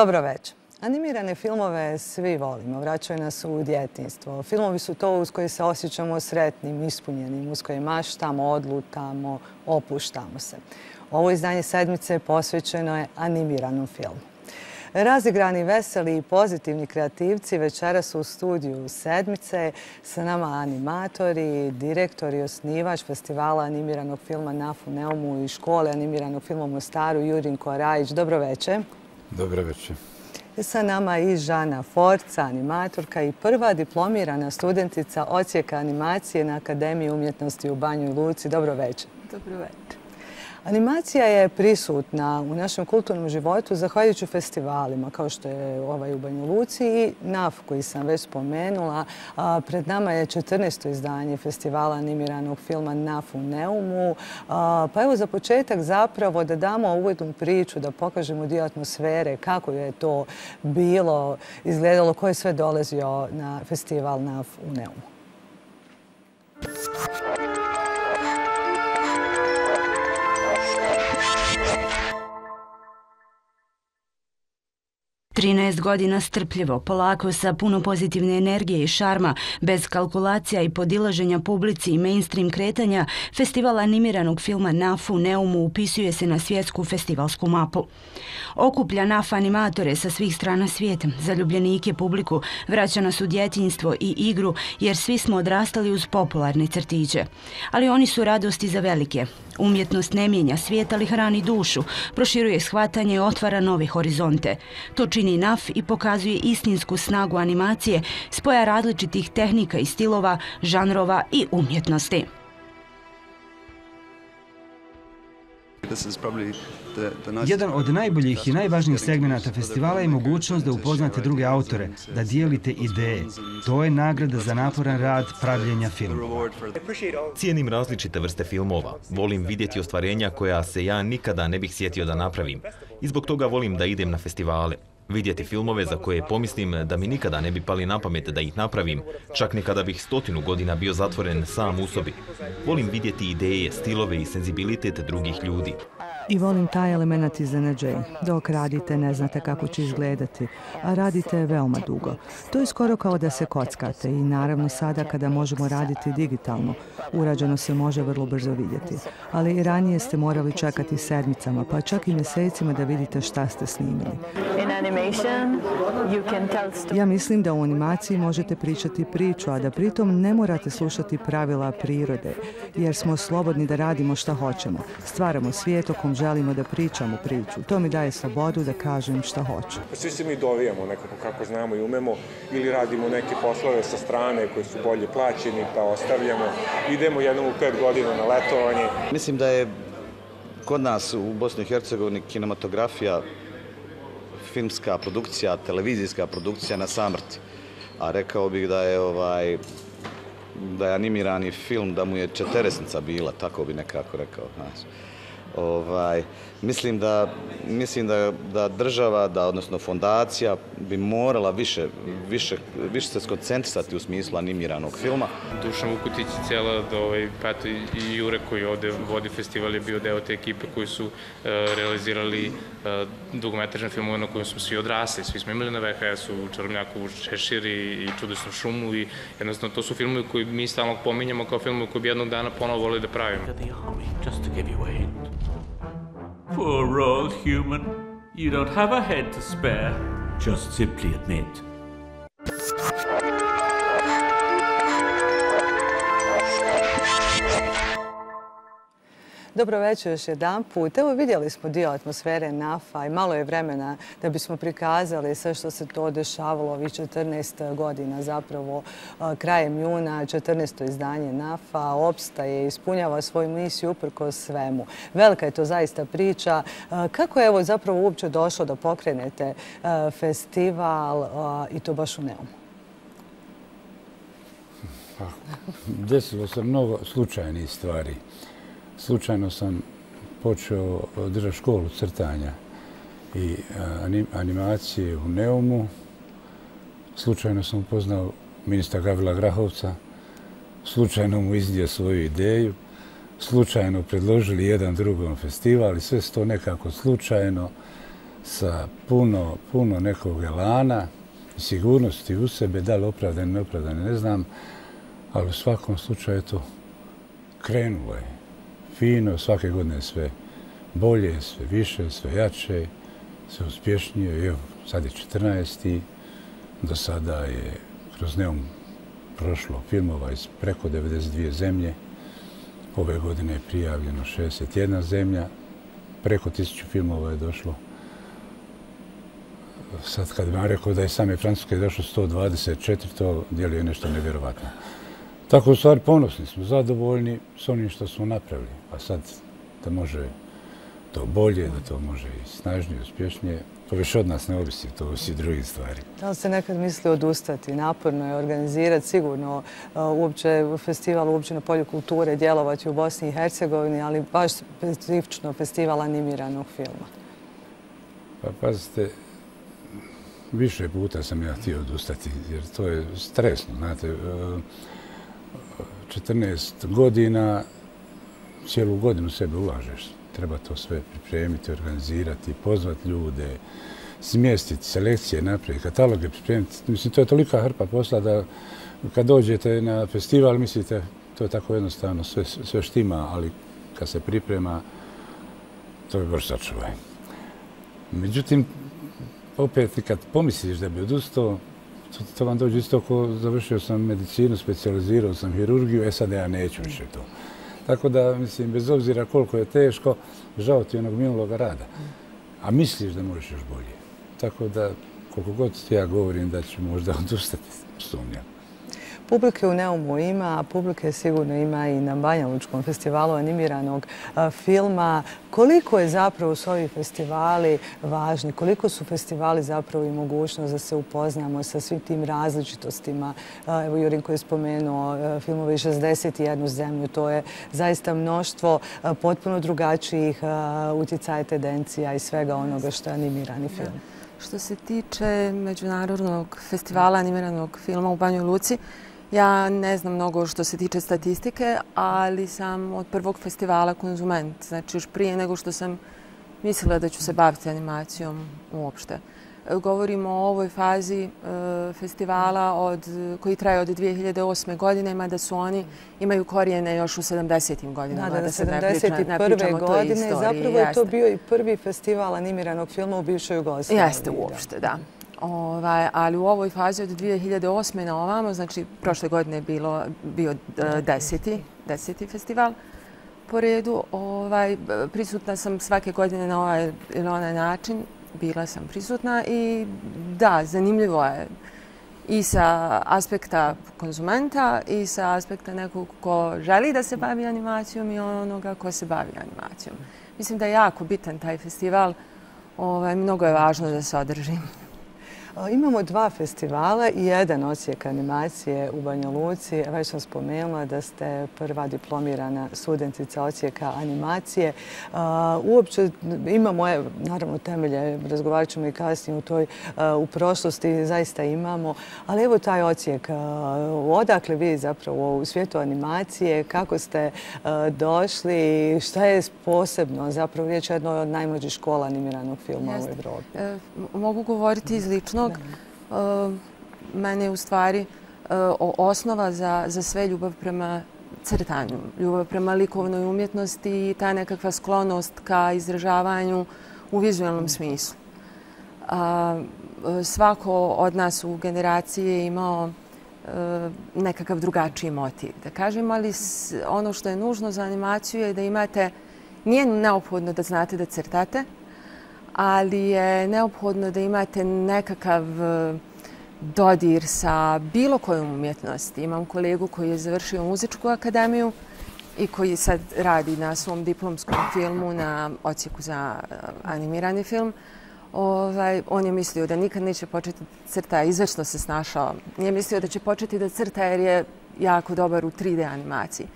Dobro večer. Animirane filmove svi volimo, vraćaju nas u djetinstvo. Filmovi su to uz koje se osjećamo sretnim, ispunjenim, uz koje maštamo, odlutamo, opuštamo se. Ovo izdanje sedmice posvećeno je animiranom filmu. Razigrani, veseli i pozitivni kreativci večera su u studiju sedmice. Sa nama animatori, direktor i osnivač festivala animiranog filma Nafu Neumu i škole animiranog filma Mostaru Jurin Korajić. Dobro večer. Dobro večer. Sa nama i Žana Forca, animatorka i prva diplomirana studentica ocijeka animacije na Akademiji umjetnosti u Banju i Luci. Dobro večer. Dobro večer. Animacija je prisutna u našem kulturnom životu zahvaljujući festivalima kao što je ovaj u Banju Luci i NAF koji sam već spomenula. Pred nama je 14. izdanje festivala animiranog filma NAF u Neumu. Pa evo za početak zapravo da damo uvodnu priču, da pokažemo dio atmosfere, kako je to bilo, izgledalo, ko je sve dolazio na festival NAF u Neumu. 13 godina strpljivo, polako sa puno pozitivne energije i šarma, bez kalkulacija i podilaženja publici i mainstream kretanja, festival animiranog filma NAFU Neumu upisuje se na svjetsku festivalsku mapu. Okuplja NAF animatore sa svih strana svijeta, zaljubljenike publiku, vraća nas u djetinjstvo i igru, jer svi smo odrastali uz popularne crtiće. Ali oni su radosti za velike. Umjetnost ne mijenja svijet, ali hrani dušu, proširuje shvatanje i otvara nove horizonte. To čini NAF i pokazuje istinsku snagu animacije, spoja različitih tehnika i stilova, žanrova i umjetnosti. Jedan od najboljih i najvažnijih segmenata festivala je mogućnost da upoznate druge autore, da dijelite ideje. To je nagrada za naporan rad pravljenja filmova. Cijenim različite vrste filmova. Volim vidjeti ostvarenja koja se ja nikada ne bih sjetio da napravim. I zbog toga volim da idem na festivale vidjeti filmove za koje pomislim da mi nikada ne bi pali na pamet da ih napravim, čak nekada bih stotinu godina bio zatvoren sam u sobi. Volim vidjeti ideje, stilove i senzibilitet drugih ljudi. I volim taj element iznenađenja. Dok radite, ne znate kako će izgledati, a radite veoma dugo. To je skoro kao da se kockate i naravno sada kada možemo raditi digitalno, urađeno se može vrlo brzo vidjeti. Ali i ranije ste morali čekati sedmicama, pa čak i mjesecima da vidite šta ste snimili. Ja mislim da u animaciji možete pričati priču, a da pritom ne morate slušati pravila prirode, jer smo slobodni da radimo šta hoćemo. Stvaramo svijet o kom želimo da pričamo priču. To mi daje slobodu da kažem šta hoću. Svi se mi dovijamo nekako kako znamo i umemo ili radimo neke poslove sa strane koji su bolje plaćeni pa ostavljamo. Idemo jednom u pet godina na letovanje. Mislim da je kod nas u Bosni i Hercegovini kinematografija filmska produkcija, televizijska produkcija na samrti. A rekao bih da je ovaj da je animirani film, da mu je četeresnica bila, tako bi nekako rekao. Znači ovaj, mislim da mislim da, da država, da odnosno fondacija bi morala više, više, više se skoncentrisati u smislu animiranog filma. Dušan Vukutić i cijela da, ovaj, Pato i Jure koji ovde vodi festival je bio deo te ekipe koji su uh, realizirali uh, dugometražne filmove na kojim smo svi odrasli. Svi smo imali na VHS-u, Čarobnjaku, Češir i, i Čudesnu šumu i jednostavno to su filmovi koji mi stalno pominjamo kao filmovi koji bi jednog dana ponovo volili da pravimo. Poor old human. You don't have a head to spare. Just simply admit. Dobro večer još jedan put. Evo vidjeli smo dio atmosfere NAFA i malo je vremena da bismo prikazali sve što se to dešavalo ovih 14 godina. Zapravo e, krajem juna 14. izdanje NAFA opstaje i ispunjava svoju misiju uprko svemu. Velika je to zaista priča. E, kako je evo zapravo uopće došlo da pokrenete e, festival i to baš u Neumu? Pa, desilo se mnogo slučajnih stvari slučajno sam počeo eh, držati školu crtanja i eh, animacije u Neumu. Slučajno sam upoznao ministra Gavila Grahovca. Slučajno mu iznio svoju ideju. Slučajno predložili jedan drugom festival i sve to nekako slučajno sa puno, puno nekog elana i sigurnosti u sebe, da li opravdane, neopravdane, ne znam, ali u svakom slučaju to krenulo je fino, svake godine sve bolje, sve više, sve jače, sve uspješnije. Evo, sad je 14. Do sada je kroz Neum prošlo filmova iz preko 92 zemlje. Ove godine je prijavljeno 61 zemlja. Preko 1000 filmova je došlo. Sad kad bi vam rekao da je same Francuske došlo 124, to djeluje nešto nevjerovatno. Tako u stvari ponosni smo, zadovoljni s onim što smo napravili. A sad da može to bolje, da to može i snažnije, uspješnije, to više od nas ne ovisi, to ovisi drugi stvari. Da li se nekad misli odustati? Naporno je organizirati sigurno uh, uopće festival uopće na polju kulture, djelovati u Bosni i Hercegovini, ali baš specifično festival animiranog filma. Pa pazite, više puta sam ja htio odustati, jer to je stresno, znate. Uh, 14 godina, cijelu godinu sebe ulažeš. Treba to sve pripremiti, organizirati, pozvati ljude, smjestiti, selekcije napraviti, kataloge pripremiti. Mislim, to je tolika hrpa posla da kad dođete na festival, mislite, to je tako jednostavno, sve, sve štima, ali kad se priprema, to je baš sačuvaj. Međutim, opet, kad pomisliš da bi odustao, to, to vam dođe isto ako završio sam medicinu, specializirao sam hirurgiju, e sad ja neću više to. Tako da, mislim, bez obzira koliko je teško, žao ti onog minulog rada. A misliš da možeš još bolje. Tako da, koliko god ti ja govorim da ću možda odustati, sumnjam. Publike u Neumu ima, a publike sigurno ima i na Banja Lučkom festivalu animiranog filma. Koliko je zapravo su ovi festivali važni? Koliko su festivali zapravo i mogućnost da se upoznamo sa svim tim različitostima? Evo Jurin koji je spomenuo filmove 61 zemlju. To je zaista mnoštvo potpuno drugačijih utjecaja, tendencija i svega onoga što je animirani film. Što se tiče Međunarodnog festivala animiranog filma u Banjoj Luci, Ja ne znam mnogo što se tiče statistike, ali sam od prvog festivala konzument. Znači, još prije nego što sam mislila da ću se baviti animacijom uopšte. Govorimo o ovoj fazi e, festivala od, koji traje od 2008. godine, mada su oni imaju korijene još u 70. godinama. Da, da, da, 71. godine. Zapravo je to bio i prvi festival animiranog filma u bivšoj Jugoslaviji. Jeste, uopšte, da. Ovaj, ali u ovoj fazi od 2008. na ovamo, znači prošle godine je bilo, bio e, deseti, deseti festival po redu. Ovaj, prisutna sam svake godine na ovaj ili onaj način. Bila sam prisutna i da, zanimljivo je i sa aspekta konzumenta i sa aspekta nekog ko želi da se bavi animacijom i onoga ko se bavi animacijom. Mislim da je jako bitan taj festival. Ovaj, mnogo je važno da se održi. Imamo dva festivala i jedan osijek animacije u Banja Luci. Već sam spomenula da ste prva diplomirana studentica osijeka animacije. Uopće imamo, naravno temelje, razgovarat ćemo i kasnije u toj u prošlosti, zaista imamo. Ali evo taj osijek, odakle vi zapravo u svijetu animacije, kako ste došli, šta je posebno, zapravo riječ je jednoj od najmlađih škola animiranog filma u Evropi? E, mogu govoriti izlično ličnog, uh, mene je u stvari eh, osnova za, za sve ljubav prema crtanju, ljubav prema likovnoj umjetnosti i ta nekakva sklonost ka izražavanju u vizualnom smislu. A, eh, svako od nas u generaciji je imao nekakav drugačiji motiv. Da kažem, ali ono što je nužno za animaciju je da imate nije neophodno da znate da crtate, ali je neophodno da imate nekakav e, dodir sa bilo kojom umjetnosti. Imam kolegu koji je završio muzičku akademiju i koji sad radi na svom diplomskom filmu na ocijeku za e, animirani film. Ovaj, on je mislio da nikad neće početi crta, izvečno se snašao. Nije mislio da će početi da crta jer je jako dobar u 3D animaciji.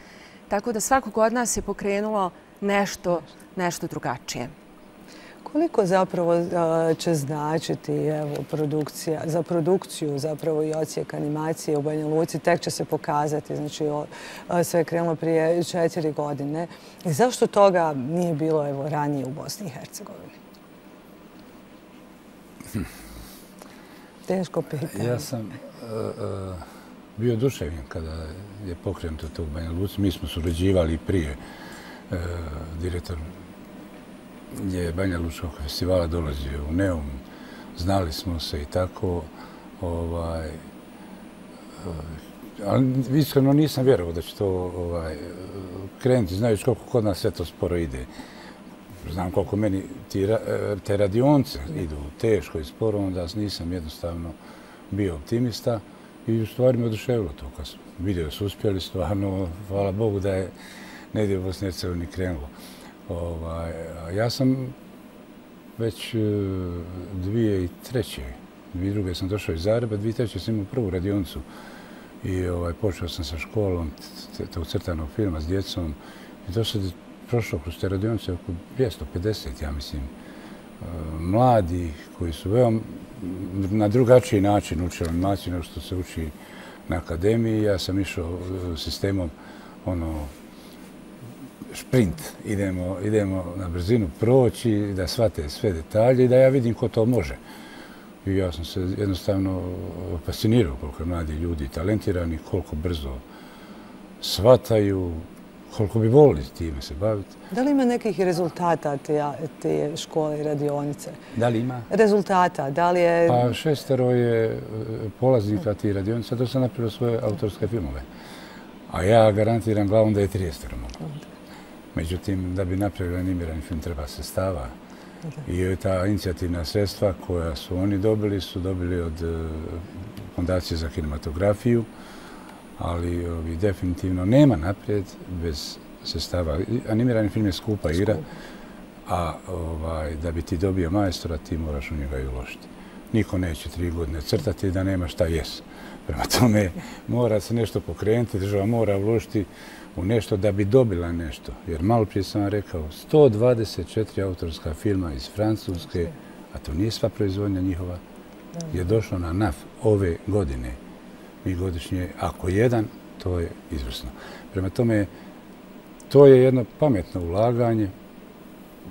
Tako da svakog od nas je pokrenulo nešto, nešto drugačije. Koliko zapravo će značiti evo, produkcija, za produkciju zapravo i ocijek animacije u Banja Luci? Tek će se pokazati, znači sve je krenulo prije četiri godine. I zašto toga nije bilo evo, ranije u Bosni i Hercegovini? Teško pitanje. Ja sam bio duševljen kada je pokrenuto to u Banja Luci. Mi smo surađivali prije direktor je Banja Lučkog festivala dolazio u Neum, znali smo se i tako, ovaj, eh, ali iskreno nisam vjerovao da će to ovaj, krenuti, znajući koliko kod nas sve to sporo ide. Znam koliko meni ti, eh, te radionce idu teško i sporo, onda nisam jednostavno bio optimista i u stvari me oduševilo to kad sam vidio su uspjeli, stvarno, hvala Bogu da je negdje u Bosni Hercegovini krenulo. Ovaj, ja sam već e, dvije i treće, dvije druge sam došao iz Zagreba, dvije treće sam imao prvu radionicu. I ovaj, počeo sam sa školom tog crtanog filma s djecom. I to se prošlo kroz te radionice oko 250, ja mislim, e, mladi koji su veoma na drugačiji način učili animaciju nego što se uči na akademiji. Ja sam išao e, sistemom ono, šprint, idemo, idemo na brzinu proći, da shvate sve detalje i da ja vidim ko to može. I ja sam se jednostavno fascinirao koliko je mladi ljudi talentirani, koliko brzo shvataju, koliko bi volili time se baviti. Da li ima nekih rezultata te, te škole i radionice? Da li ima? Rezultata, da li je... Pa šestero je e, polaznika ti radionica, da sam napravio svoje autorske filmove. A ja garantiram glavom da je 30 mogu. Međutim, da bi napravili animirani film treba se stava. I ta inicijativna sredstva koja su oni dobili su dobili od e, Fondacije za kinematografiju, ali ovi, definitivno nema naprijed bez sestava. Animirani film je skupa igra, a ovaj, da bi ti dobio majstora, ti moraš u njega i uložiti. Niko neće tri godine crtati da nema šta jes. Prema tome, mora se nešto pokrenuti, država mora uložiti u nešto da bi dobila nešto. Jer malo prije sam rekao, 124 autorska filma iz Francuske, a to nije sva proizvodnja njihova, je došlo na NAF ove godine. Mi godišnje, ako jedan, to je izvrsno. Prema tome, to je jedno pametno ulaganje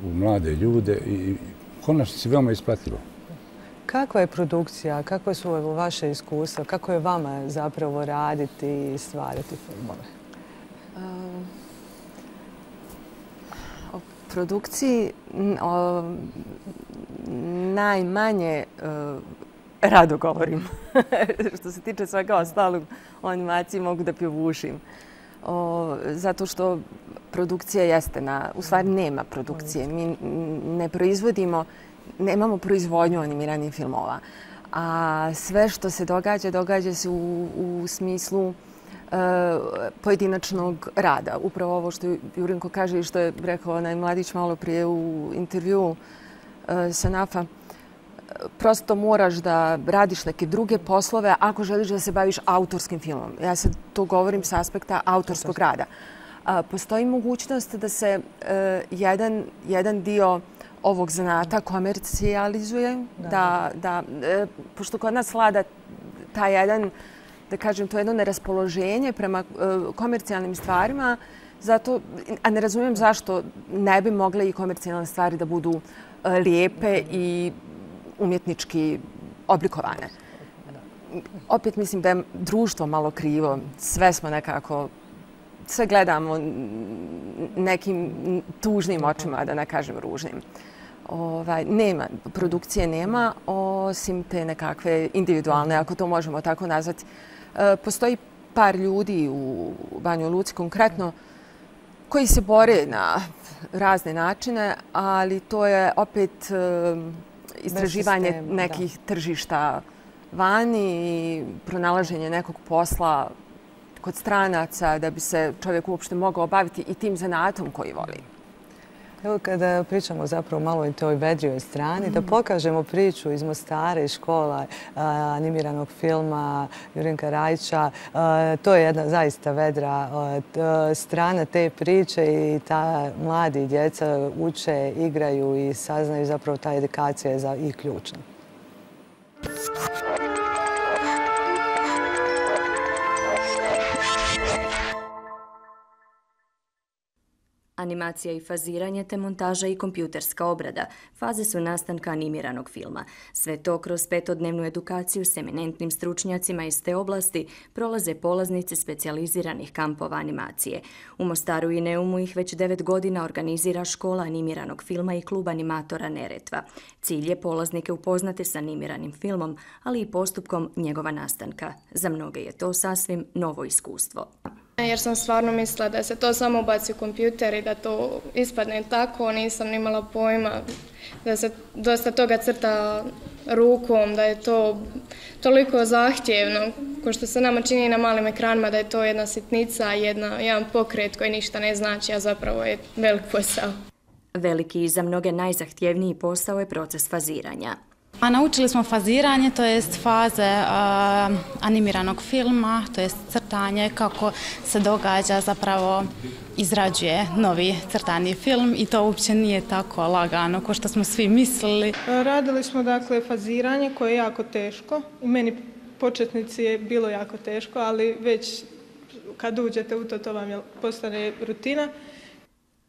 u mlade ljude i konačno se veoma isplatilo. Kakva je produkcija, kakve su vaše iskustva, kako je vama zapravo raditi i stvarati filmove? O produkciji najmanje e, rado govorim. Što se tiče svega ostalog o animaciji mogu da piovušim. Zato što produkcija jeste na... U stvari nema produkcije. Mi ne proizvodimo, nemamo proizvodnju animiranih filmova. A sve što se događa, događa se u, u smislu pojedinačnog rada. Upravo ovo što Jurinko kaže i što je rekao onaj mladić malo prije u intervju e, sa NAFA, prosto moraš da radiš neke druge poslove ako želiš da se baviš autorskim filmom. Ja sad to govorim sa aspekta autorskog rada. Postoji mogućnost da se e, jedan, jedan dio ovog zanata komercijalizuje, da, da, e, pošto kod nas vlada ta jedan da kažem, to jedno neraspoloženje prema e, komercijalnim stvarima, zato, a ne razumijem zašto ne bi mogle i komercijalne stvari da budu e, lijepe i umjetnički oblikovane. Opet mislim da je društvo malo krivo. Sve smo nekako, sve gledamo nekim tužnim očima, da ne kažem ružnim. Ovaj, nema, produkcije nema, osim te nekakve individualne, ako to možemo tako nazvati, E, postoji par ljudi u Banju Luci konkretno koji se bore na razne načine, ali to je opet istraživanje nekih tržišta vani i pronalaženje nekog posla kod stranaca da bi se čovjek uopšte mogao obaviti i tim zanatom koji voli. Evo kada pričamo zapravo malo i toj vedrijoj strani, da pokažemo priču iz Mostara i škola animiranog filma Jurinka Rajča. To je jedna zaista vedra strana te priče i ta mladi djeca uče, igraju i saznaju zapravo ta edukacija je i ključna. Animacija i faziranje te montaža i kompjuterska obrada faze su nastanka animiranog filma. Sve to kroz petodnevnu edukaciju s eminentnim stručnjacima iz te oblasti prolaze polaznice specijaliziranih kampova animacije. U Mostaru i Neumu ih već devet godina organizira škola animiranog filma i klub animatora Neretva. Cilj je polaznike upoznati s animiranim filmom, ali i postupkom njegova nastanka. Za mnoge je to sasvim novo iskustvo. Jer sam stvarno mislila da se to samo ubaci u kompjuter i da to ispadne tako, nisam imala pojma da se dosta toga crta rukom, da je to toliko zahtjevno, ko što se nama čini na malim ekranima, da je to jedna sitnica, jedna, jedan pokret koji ništa ne znači, a zapravo je velik posao. Veliki i za mnoge najzahtjevniji posao je proces faziranja. A naučili smo faziranje, to je faze animiranog filma, to je crtanje, kako se događa zapravo izrađuje novi crtani film i to uopće nije tako lagano kao što smo svi mislili. Radili smo dakle faziranje koje je jako teško i meni početnici je bilo jako teško, ali već kad uđete u to, to vam postane rutina.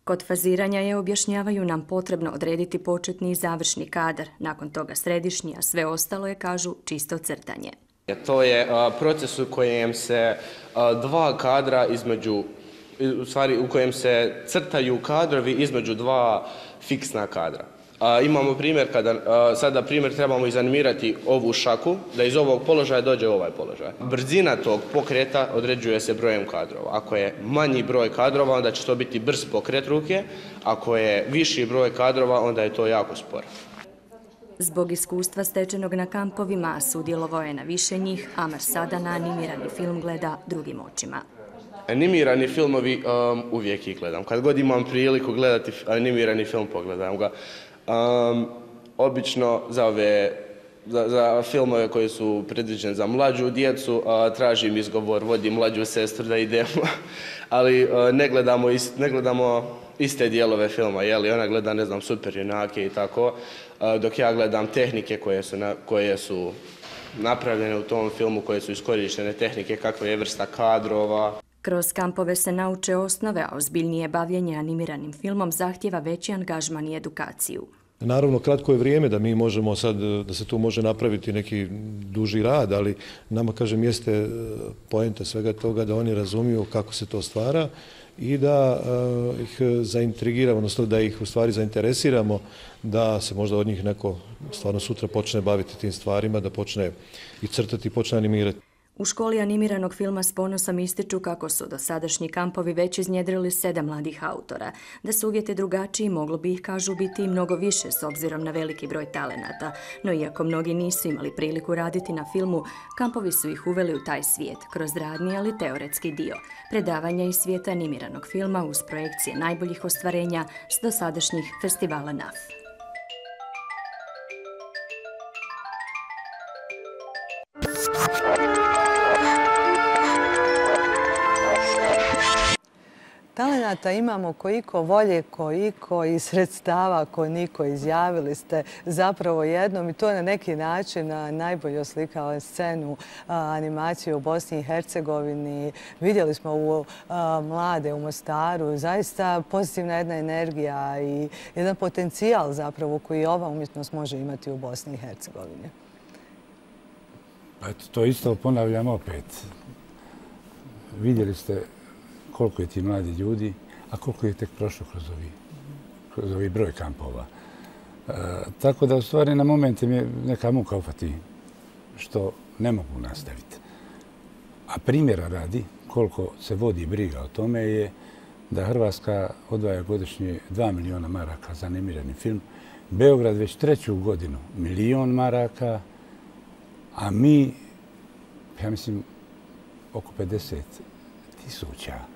Kod faziranja je, objašnjavaju nam, potrebno odrediti početni i završni kadar. Nakon toga središnji, a sve ostalo je, kažu, čisto crtanje. To je proces u kojem se dva kadra između, u stvari u kojem se crtaju kadrovi između dva fiksna kadra. Imamo primjer kada, sada primjer trebamo izanimirati ovu šaku, da iz ovog položaja dođe ovaj položaj. Brzina tog pokreta određuje se brojem kadrova. Ako je manji broj kadrova, onda će to biti brz pokret ruke. Ako je viši broj kadrova, onda je to jako sporo. Zbog iskustva stečenog na kampovima, sudjelovao je na više njih, Amar sada na animirani film gleda drugim očima. Animirani filmovi um, uvijek ih gledam. Kad god imam priliku gledati animirani film, pogledam ga. Um, obično za ove za, za filmove koji su predviđeni za mlađu djecu, a, tražim izgovor, vodim mlađu sestru da idemo, ali a, ne, gledamo ist, ne gledamo iste dijelove filma, jeli ona gleda, ne znam, super junake i tako, a, dok ja gledam tehnike koje su, na, koje su napravljene u tom filmu, koje su iskorištene tehnike, kakva je vrsta kadrova. Kroz kampove se nauče osnove, a ozbiljnije bavljenje animiranim filmom zahtjeva veći angažman i edukaciju. Naravno, kratko je vrijeme da mi možemo sad, da se tu može napraviti neki duži rad, ali nama, kažem, jeste e, poenta svega toga da oni razumiju kako se to stvara i da uh, ih zaintrigiramo, odnosno da ih u stvari zainteresiramo da se možda od njih neko stvarno sutra počne baviti tim stvarima, da počne i crtati i počne animirati. U školi animiranog filma s ponosom ističu kako su do sadašnji kampovi već iznjedrili sedam mladih autora. Da su uvjete drugačiji, moglo bi ih, kažu, biti i mnogo više s obzirom na veliki broj talenata. No iako mnogi nisu imali priliku raditi na filmu, kampovi su ih uveli u taj svijet, kroz radni, ali teoretski dio. Predavanja iz svijeta animiranog filma uz projekcije najboljih ostvarenja s dosadašnjih festivala NAF. Talenata imamo koliko volje, koliko i sredstava, ko niko izjavili ste zapravo jednom i to je na neki način najbolje oslikao scenu animacije u Bosni i Hercegovini. Vidjeli smo u mlade u Mostaru, zaista pozitivna jedna energija i jedan potencijal zapravo koji ova umjetnost može imati u Bosni i Hercegovini. Pa to isto ponavljam opet. Vidjeli ste koliko je ti mladi ljudi, a koliko je tek prošlo kroz ovi, kroz ovi broj kampova. E, tako da u stvari na momente mi je neka muka ufati što ne mogu nastaviti. A primjera radi koliko se vodi briga o tome je da Hrvatska odvaja godišnje 2 miliona maraka za animirani film. Beograd već treću godinu milion maraka, a mi, ja mislim, oko 50 tisuća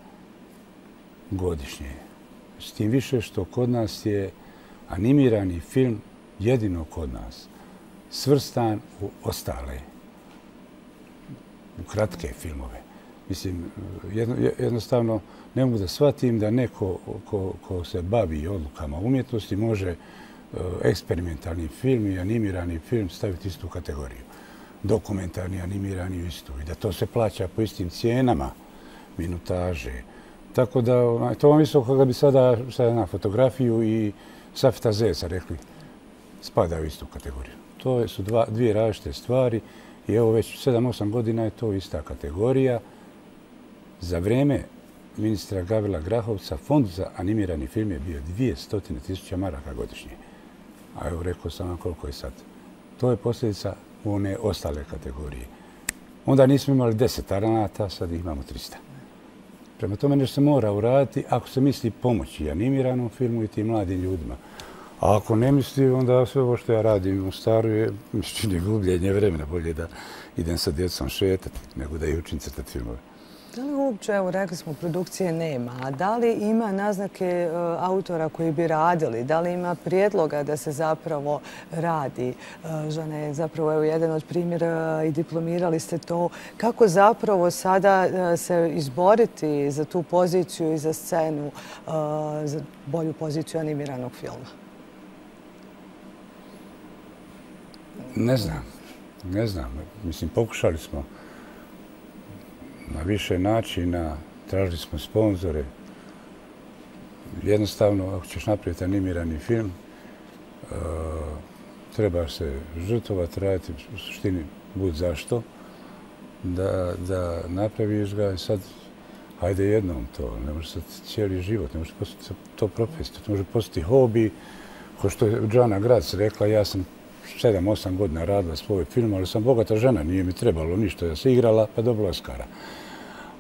godišnje. S tim više što kod nas je animirani film jedino kod nas svrstan u ostale, u kratke filmove. Mislim, jednostavno ne mogu da shvatim da neko ko, ko se bavi odlukama umjetnosti može e, eksperimentalni film i animirani film staviti istu kategoriju. Dokumentarni, animirani istu. I da to se plaća po istim cijenama minutaže. Tako da, onaj, to vam isto kada bi sada, sada na fotografiju i Safeta Zeca rekli, spada u istu kategoriju. To su dva, dvije različite stvari i evo već 7-8 godina je to ista kategorija. Za vreme ministra Gavila Grahovca fond za animirani film je bio 200.000 maraka godišnje. A evo rekao sam vam koliko je sad. To je posljedica one ostale kategorije. Onda nismo imali 10 aranata, sad imamo 300. Prema tome nešto se mora uraditi ako se misli pomoći animiranom filmu i tim mladim ljudima. A ako ne misli, onda sve ovo što ja radim u staru je, mislim, je gubljenje vremena. Bolje da idem sa djecom šetati, nego da i učim crtati filmove. Da li uopće, evo rekli smo, produkcije nema, a da li ima naznake e, autora koji bi radili? Da li ima prijedloga da se zapravo radi? E, Žane, zapravo evo jedan od primjera e, i diplomirali ste to. Kako zapravo sada e, se izboriti za tu poziciju i za scenu, e, za bolju poziciju animiranog filma? Ne znam. Ne znam. Mislim, pokušali smo na više načina, tražili smo sponzore. Jednostavno, ako ćeš napraviti animirani film, eh, uh, treba se žrtovati, raditi u suštini bud zašto, da, da napraviš ga i sad hajde jednom to, ne može sad cijeli život, ne može postati to profesija, to može postati hobi, ko što je Džana Grac rekla, ja sam 7-8 godina radila svoj film, ali sam bogata žena, nije mi trebalo ništa da se igrala, pa dobila Oscara.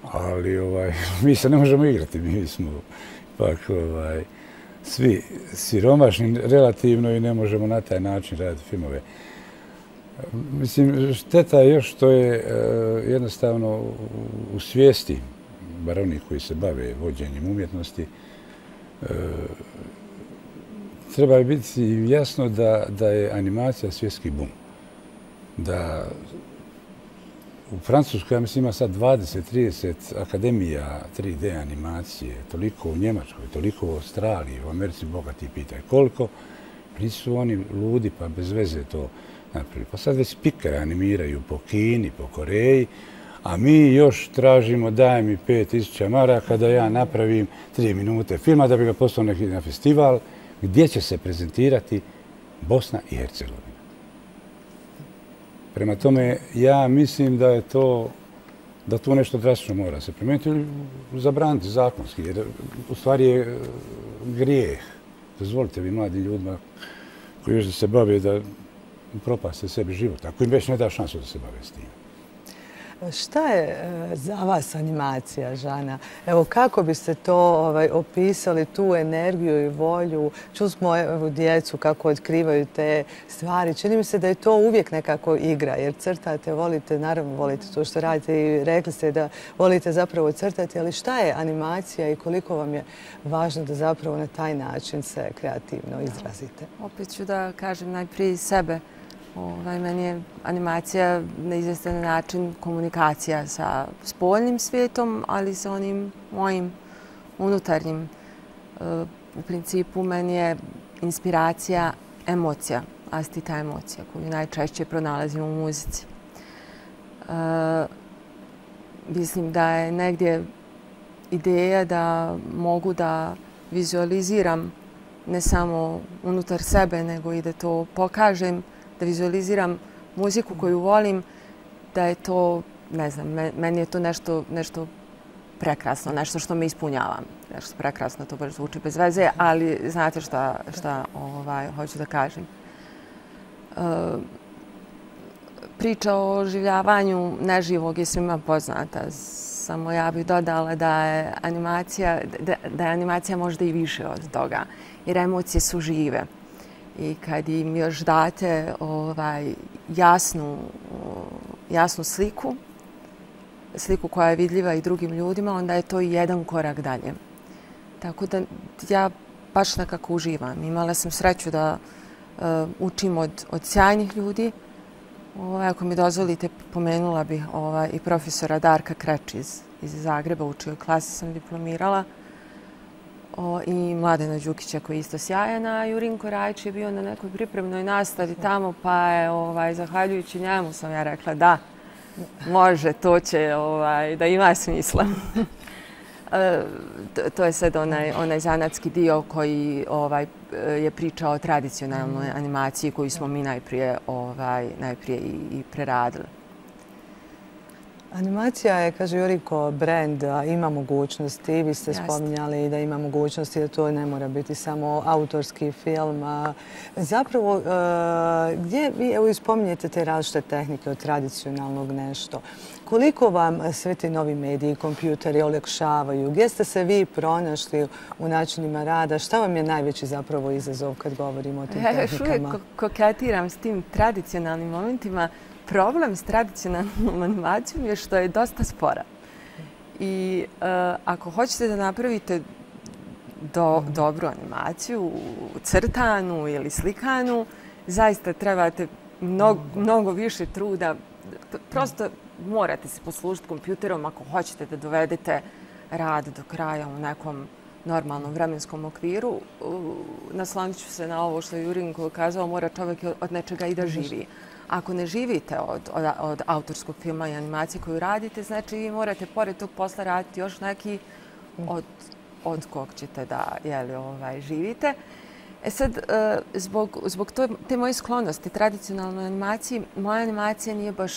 Ali ovaj, mi se ne možemo igrati, mi smo pak ovaj, svi siromašni relativno i ne možemo na taj način raditi filmove. Mislim, šteta je još što je uh, jednostavno u svijesti, bar oni koji se bave vođenjem umjetnosti, uh, treba biti jasno da, da je animacija svjetski bum. Da u Francuskoj, ja mislim, ima sad 20-30 akademija 3D animacije, toliko u Njemačkoj, toliko u Australiji, u Americi, Boga ti pitaj koliko, nisu oni ludi pa bez veze to napravili. Pa sad već pikere animiraju po Kini, po Koreji, a mi još tražimo, daj mi 5000 maraka da ja napravim 3 minute filma da bi ga poslao neki na festival, gdje će se prezentirati Bosna i Hercegovina. Prema tome, ja mislim da je to da tu nešto drastično mora se promijeniti ili zabraniti zakonski, jer u stvari je e, grijeh. Dozvolite vi mladim ljudima koji još da se bave da propaste sebi život, ako im već ne da šansu da se bave s tim. Šta je e, za vas animacija, Žana? Evo, kako biste to ovaj, opisali, tu energiju i volju? Čuli smo evo, djecu kako otkrivaju te stvari. Čini mi se da je to uvijek nekako igra, jer crtate, volite, naravno volite to što radite i rekli ste da volite zapravo crtati, ali šta je animacija i koliko vam je važno da zapravo na taj način se kreativno izrazite? Opet ću da kažem najprije sebe. Ovaj. ovaj, meni je animacija na izvestan način komunikacija sa spoljnim svijetom, ali sa onim mojim unutarnjim. E, u principu meni je inspiracija emocija, astita emocija koju najčešće pronalazim u muzici. E, mislim da je negdje ideja da mogu da vizualiziram ne samo unutar sebe, nego i da to pokažem da vizualiziram muziku koju volim, da je to, ne znam, meni je to nešto, nešto prekrasno, nešto što me ispunjava. Nešto prekrasno, to baš zvuči bez veze, ali znate šta, šta ovaj, hoću da kažem. Uh, priča o oživljavanju neživog je svima poznata. Samo ja bih dodala da je animacija, da je animacija možda i više od toga, jer emocije su žive. I kad im još date ovaj, jasnu, jasnu sliku, sliku koja je vidljiva i drugim ljudima, onda je to i jedan korak dalje. Tako da ja baš nekako uživam. Imala sam sreću da uh, učim od, od sjajnih ljudi. Ovaj, ako mi dozvolite, pomenula bih ovaj, i profesora Darka Kreč iz, iz Zagreba, učio je klasi sam diplomirala. O, I Mladena Đukića koji je isto sjajan, a Jurinko Rajić je bio na nekoj pripremnoj nastavi tamo, pa je, ovaj, zahvaljujući njemu sam ja rekla da, može, to će ovaj, da ima smisla. E, to je sad onaj, onaj zanatski dio koji ovaj, je pričao o tradicionalnoj animaciji koju smo mi najprije, ovaj, najprije i, i preradili. Animacija je, kaže Juriko, brand, ima mogućnosti. Vi ste spominjali da ima mogućnosti da to ne mora biti samo autorski film. Zapravo, e, gdje vi evo, spominjete te različite tehnike od tradicionalnog nešto? Koliko vam sve ti novi mediji i kompjuteri olekšavaju? Gdje ste se vi pronašli u načinima rada? Šta vam je najveći zapravo izazov kad govorimo o tim tehnikama? Ja još uvijek koketiram s tim tradicionalnim momentima problem s tradicionalnom animacijom je što je dosta spora. I uh, ako hoćete da napravite do, dobru animaciju, crtanu ili slikanu, zaista trebate mnogo, mnogo više truda. Prosto morate se poslužiti kompjuterom ako hoćete da dovedete rad do kraja u nekom normalnom vremenskom okviru. Naslonit ću se na ovo što je Jurinko kazao, mora čovjek od nečega i da živi ako ne živite od, od, od autorskog filma i animacije koju radite, znači vi morate pored tog posla raditi još neki od, od kog ćete da jeli, ovaj, živite. E sad, e, zbog, zbog to, te moje sklonosti tradicionalnoj animaciji, moja animacija nije baš,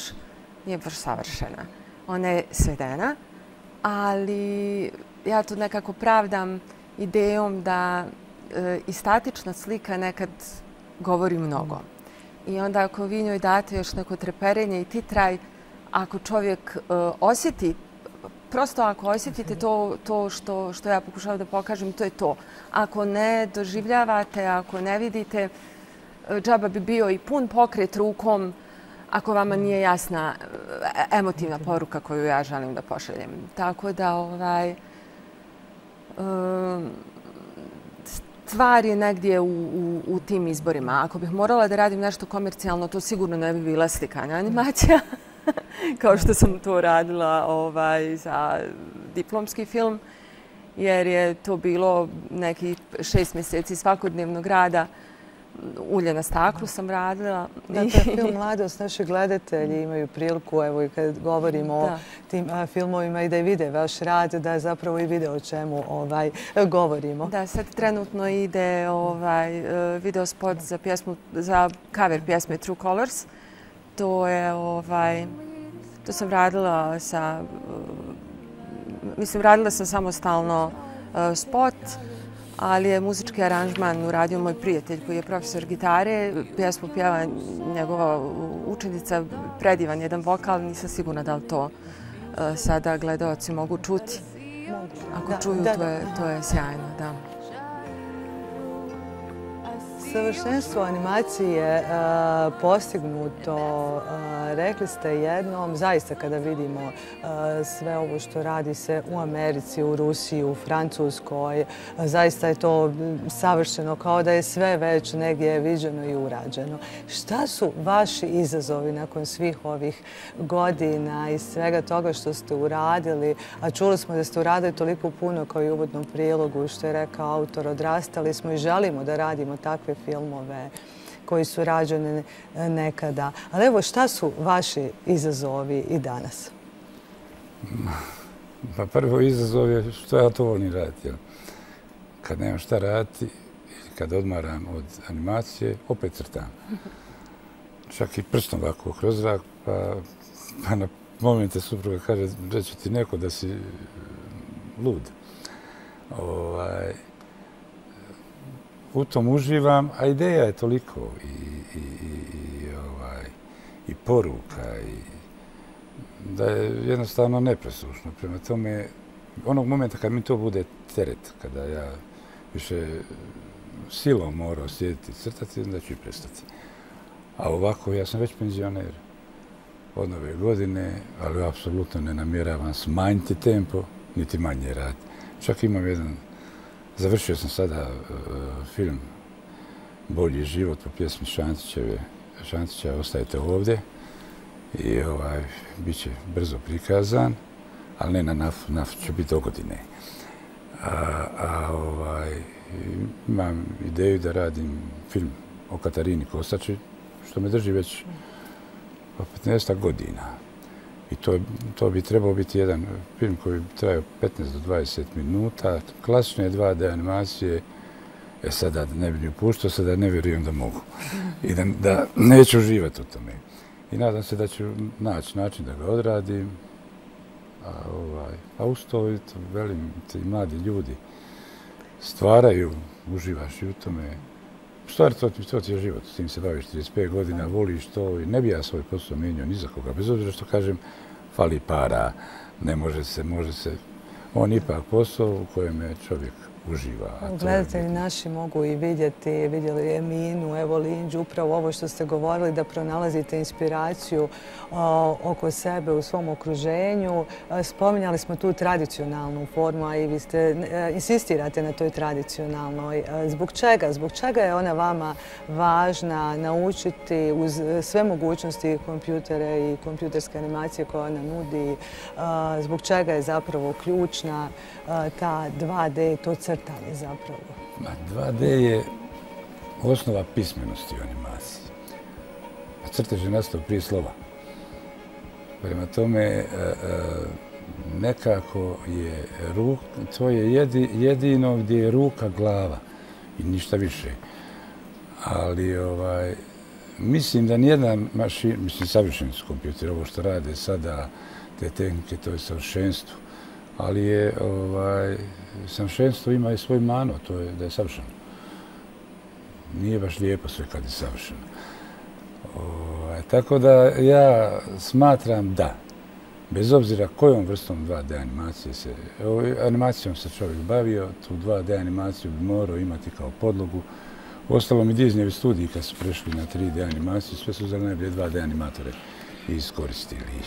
nije baš savršena. Ona je svedena, ali ja to nekako pravdam idejom da e, i statična slika nekad govori mnogo. I onda ako vi njoj date još neko treperenje i titraj, ako čovjek uh, osjeti, prosto ako osjetite to, to što, što ja pokušavam da pokažem, to je to. Ako ne doživljavate, ako ne vidite, e, džaba bi bio i pun pokret rukom ako vama nije jasna e, emotivna poruka koju ja želim da pošaljem. Tako da, ovaj, um, stvar je negdje u, u, u tim izborima. Ako bih morala da radim nešto komercijalno, to sigurno ne bi bila slikanja animacija, kao što sam to radila ovaj, za diplomski film, jer je to bilo neki šest mjeseci svakodnevnog rada ulje na staklu sam radila. Dakle, film Mladost, naši gledatelji imaju priliku, evo i kad govorimo o tim filmovima i da vide vaš rad, da zapravo i vide o čemu ovaj, govorimo. Da, sad trenutno ide ovaj, e, video spot za, pjesmu, za cover pjesme True Colors. To je, ovaj, to sam radila sa, e, mislim, radila sam samostalno e, spot ali je muzički aranžman uradio moj prijatelj koji je profesor gitare. Pjesmu pjeva njegova učenica, predivan jedan vokal, nisam sigurna da li to e, sada gledalci mogu čuti. Ako čuju, to je, to je sjajno, da. Savršenstvo animacije je postignuto, rekli ste jednom, zaista kada vidimo e, sve ovo što radi se u Americi, u Rusiji, u Francuskoj, e, zaista je to savršeno kao da je sve već negdje viđeno i urađeno. Šta su vaši izazovi nakon svih ovih godina i svega toga što ste uradili? A čuli smo da ste uradili toliko puno kao i u uvodnom prilogu što je rekao autor, odrastali smo i želimo da radimo takve filmove koji su rađene nekada. Ali evo, šta su vaši izazovi i danas? Pa prvo izazov je što ja to volim raditi. Kad nemam šta raditi, kad odmaram od animacije, opet crtam. Čak i prstom ovako kroz zrak, pa, pa na momente supruga kaže, reći ti neko da si lud. Ovaj, u tom uživam, a ideja je toliko i, i, i, i, ovaj, i poruka i da je jednostavno nepresušno. Prema tome, onog momenta kad mi to bude teret, kada ja više silom morao sjediti i crtati, onda ću i prestati. A ovako, ja sam već penzioner od nove godine, ali apsolutno ne namjeravam smanjiti tempo, niti manje rad. Čak imam jedan, završio sam sada uh, film Bolji život po pjesmi Šantićeve, Šantića Ostajete ovdje i ovaj, bit će brzo prikazan, ali ne na NAF, NAF će biti do godine. A, a ovaj, imam ideju da radim film o Katarini Kostači, što me drži već pa 15 godina. I to, to bi trebao biti jedan film koji bi trajao 15 do 20 minuta, klasične 2D animacije, e sada ne bi upuštao, sada ne vjerujem da mogu. I da, da neću živati u tome. I nadam se da ću naći način da ga odradim. A, ovaj, a uz to, velim, ti mladi ljudi stvaraju, uživaš i u tome. U stvari, to, to ti je život, s tim se baviš 35 godina, voliš to i ne bi ja svoj posao mijenio ni za koga. Bez obzira što kažem, fali para, ne može se, može se. On ipak posao u kojem je čovjek uživa. Gledatelji naši mogu i vidjeti, vidjeli Eminu, evo Linđu, upravo ovo što ste govorili, da pronalazite inspiraciju oko sebe u svom okruženju. Spominjali smo tu tradicionalnu formu, a i vi ste, e, insistirate na toj tradicionalnoj. Zbog čega? Zbog čega je ona vama važna naučiti uz sve mogućnosti kompjutere i kompjuterske animacije koje ona nudi? Zbog čega je zapravo ključna ta 2D, to crtanje zapravo? Ma 2D je osnova pismenosti u animaciji. Pa Crtež je nastao prije slova. Prema tome, e, e, nekako je ruka, to je jedino gdje je ruka glava i ništa više. Ali ovaj, mislim da nijedna mašina, mislim savršeni su kompjuter, ovo što rade sada, te tehnike, to je savršenstvo. Ali je, ovaj, savršenstvo ima i svoj mano, to je da je savršeno. Nije baš lijepo sve kad je savršeno. Ovaj, tako da ja smatram da, bez obzira kojom vrstom 2D animacije se, animacijom se čovjek bavio, tu 2D animaciju bi morao imati kao podlogu. Ostalo mi Disneyevi studiji kad su prešli na 3D animaciju, sve su za najbolje 2D animatore iskoristili.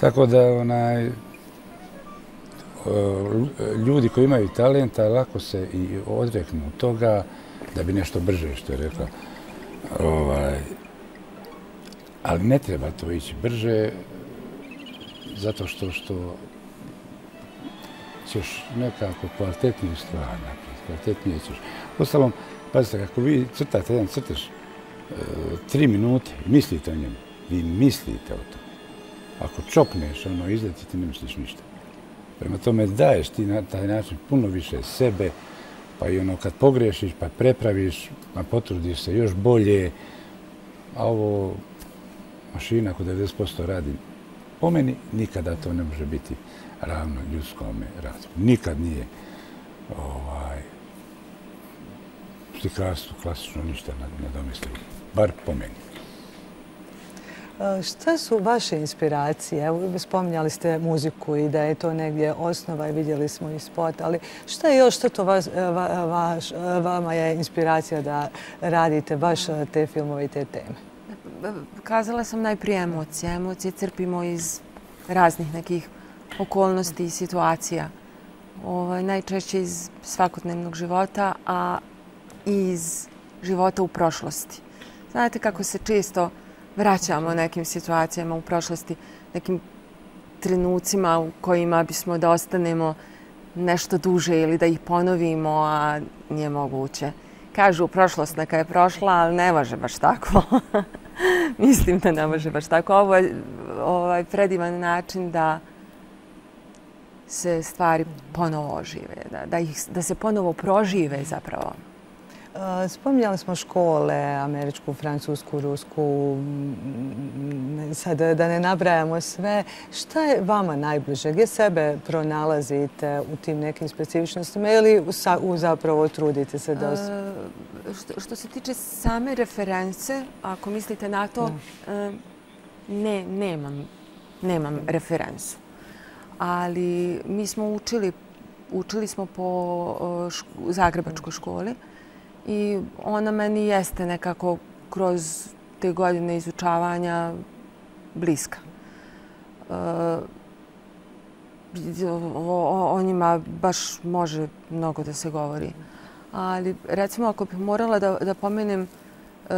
Tako da onaj, Eh, ljudi koji imaju talenta lako se i odreknu toga da bi nešto brže, što je rekla. Ovaj, ali ne treba to ići brže zato što što ćeš nekako kvalitetniju stvar napraviti, kvalitetnije ćeš. Ostalom, pazite, kako vi crtate jedan crteš e, eh, tri minute, mislite o njemu, vi mislite o tome. Ako čopneš, ono, izleti, ti ne misliš ništa. Prema tome daješ ti na taj način puno više sebe, pa i ono kad pogrešiš, pa prepraviš, pa potrudiš se još bolje, a ovo mašina ko 90% radi, po meni nikada to ne može biti ravno ljudskom radu. Nikad nije ovaj, slikarstvo klasično ništa nadomislio, bar po meni. E, šta su vaše inspiracije? Evo, spominjali ste muziku i da je to negdje osnova i vidjeli smo i spot, ali šta je još, što to vas, e, va, vaš, e, vama je inspiracija da radite baš te filmove i te teme? Kazala sam najprije emocije. Emocije crpimo iz raznih nekih okolnosti i situacija. Ovaj, najčešće iz svakodnevnog života, a iz života u prošlosti. Znate kako se često vraćamo nekim situacijama u prošlosti, nekim trenucima u kojima bismo da ostanemo nešto duže ili da ih ponovimo, a nije moguće. Kažu, prošlost neka je prošla, ali ne može baš tako. Mislim da ne može baš tako. Ovo je ovaj, predivan način da se stvari ponovo ožive, da, da, ih, da se ponovo prožive zapravo. Spominjali smo škole, američku, francusku, rusku, sad da ne nabrajamo sve. Šta je vama najbliže? Gdje sebe pronalazite u tim nekim specifičnostima ili zapravo trudite se da... Što se tiče same reference, ako mislite na to, ne, nemam, nemam referencu. Ali mi smo učili, učili smo po Zagrebačkoj školi i ona meni jeste nekako kroz te godine izučavanja bliska. E, o, njima baš može mnogo da se govori. Ali recimo ako bih morala da, da pomenem e,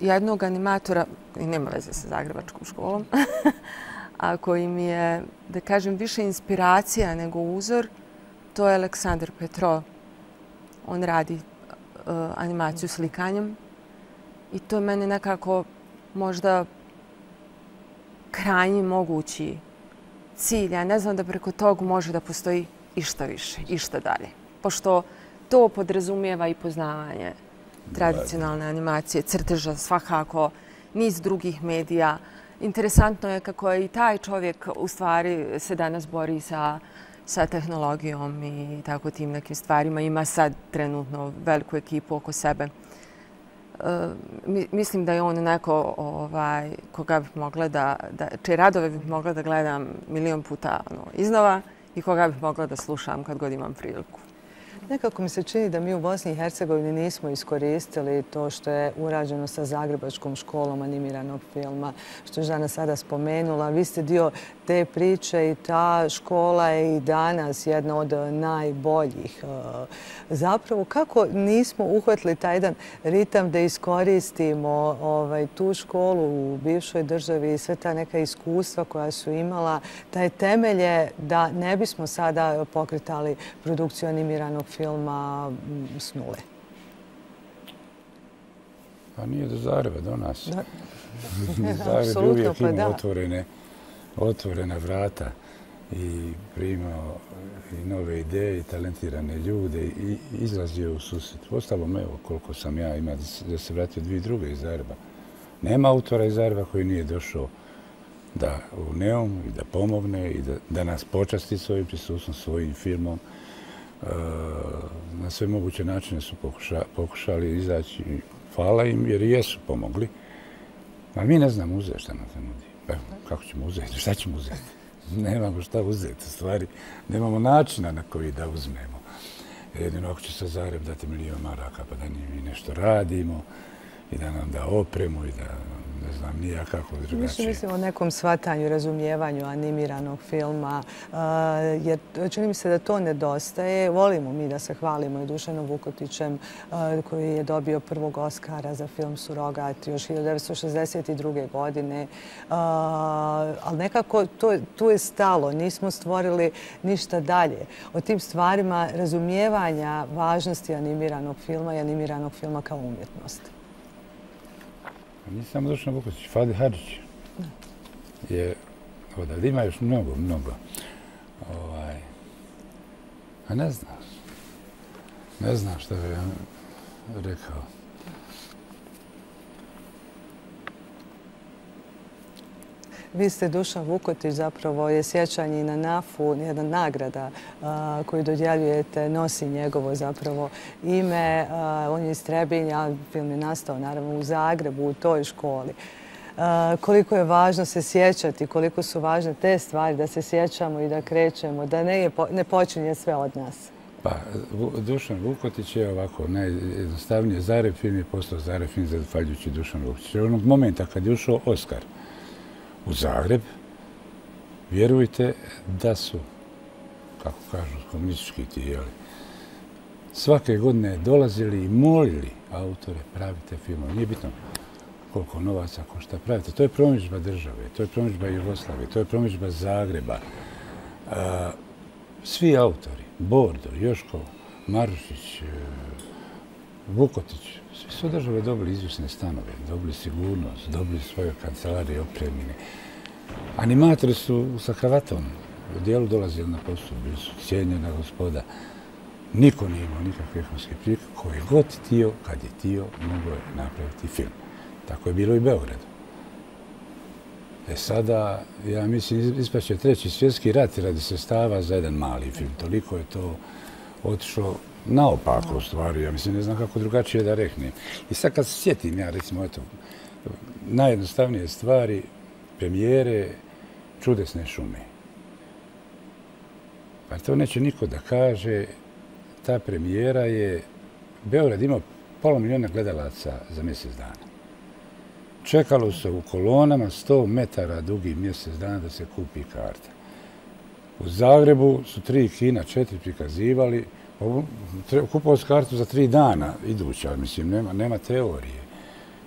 jednog animatora, koji nema veze sa Zagrebačkom školom, a koji mi je, da kažem, više inspiracija nego uzor, to je Aleksandar Petro. On radi Eh, animaciju slikanjem i to je meni nekako možda krajnji mogući cilj. Ja ne znam da preko tog može da postoji išta više, išta dalje. Pošto to podrazumijeva i poznavanje tradicionalne animacije, crteža, svakako, niz drugih medija. Interesantno je kako je i taj čovjek u stvari se danas bori sa sa tehnologijom i tako tim nekim stvarima. Ima sad trenutno veliku ekipu oko sebe e, mislim da je on neko ovaj, koga bih mogla da, da, čije radove bih mogla da gledam milion puta ono, iznova i koga bih mogla da slušam kad god imam priliku. Nekako mi se čini da mi u Bosni i Hercegovini nismo iskoristili to što je urađeno sa Zagrebačkom školom animiranog filma, što je Žana sada spomenula. Vi ste dio te priče i ta škola je i danas jedna od najboljih. E, zapravo, kako nismo uhvatili taj jedan ritam da iskoristimo ovaj, tu školu u bivšoj državi i sve ta neka iskustva koja su imala, taj temelje da ne bismo sada pokretali produkciju animiranog filma s nule? Pa nije do Zagreba, do nas. Zagreb uvijek pa ima otvorene otvorena vrata i primao i nove ideje i talentirane ljude i izlazio u susret. Ostalo me, evo, koliko sam ja ima da se vratio dvije druge iz Zagreba. Nema autora iz Zagreba koji nije došao da u Neom i da pomogne i da, da nas počasti svojim prisustvom, svojim firmom. E, na sve moguće načine su pokuša, pokušali izaći. Hvala im jer i jesu pomogli. Ali mi ne znamo uzeti šta nam se nudi. Pa, kako ćemo uzeti? Šta ćemo uzeti? Nemamo šta uzeti, stvari. Nemamo načina na koji da uzmemo. Jedino ako će se Zagreb dati milijon maraka pa da mi nešto radimo i da nam da opremu i da ne znam, nija kako drugačije. Mislim o nekom shvatanju, razumijevanju animiranog filma, jer čini mi se da to nedostaje. Volimo mi da se hvalimo i Dušanom Vukotićem koji je dobio prvog Oscara za film Surogat još 1962. godine. Ali nekako tu je stalo, nismo stvorili ništa dalje. O tim stvarima razumijevanja važnosti animiranog filma i animiranog filma kao umjetnost. Nije samo Dušan Vuković, Fadi Hadžić je odavde. Ima još mnogo, mnogo. Ovaj, a ne znam. Ne znam što bi ja rekao. Vi ste Dušan Vukotić, zapravo je sjećanje na NAF-u, jedna nagrada koju dodjeljujete, nosi njegovo zapravo ime. On je iz Trebinja, film je nastao naravno u Zagrebu, u toj školi. Koliko je važno se sjećati, koliko su važne te stvari da se sjećamo i da krećemo, da ne počinje sve od nas. Pa, Dušan Vukotić je ovako najjednostavnije. Zagreb film je postao Zagreb film zahvaljujući Dušan Vukotić. Onog momenta kad je ušao Oskar, u Zagreb, vjerujte da su, kako kažu, komunistički tijeli, svake godine dolazili i molili autore pravite filmove. Nije bitno koliko novaca košta pravite. To je promičba države, to je promičba Jugoslavije, to je promičba Zagreba. Svi autori, Bordo, Joško, Marušić, e, Vukotić, svi su države dobili izvisne stanove, dobili sigurnost, dobili svoje kancelarije opremljene. Animatori su sa kravatom u dijelu dolazili na posao, bili su cijenjena gospoda. Niko nije imao nikakve ekonomske prilike, koji god tio, kad je tio, mogao je napraviti film. Tako je bilo i Beogradu. E sada, ja mislim, ispaće treći svjetski rat radi se stava za jedan mali film. Toliko je to otišlo naopako u stvari. Ja mislim, ne znam kako drugačije da reknem. I sad kad se sjetim ja, recimo, eto, najjednostavnije stvari, premijere čudesne šume. Pa to neće niko da kaže. Ta premijera je... Beograd imao pola miliona gledalaca za mjesec dana. Čekalo se u kolonama 100 metara dugi mjesec dana da se kupi karta. U Zagrebu su tri kina, četiri prikazivali. Kupao se kartu za tri dana iduća, mislim, nema, nema teorije.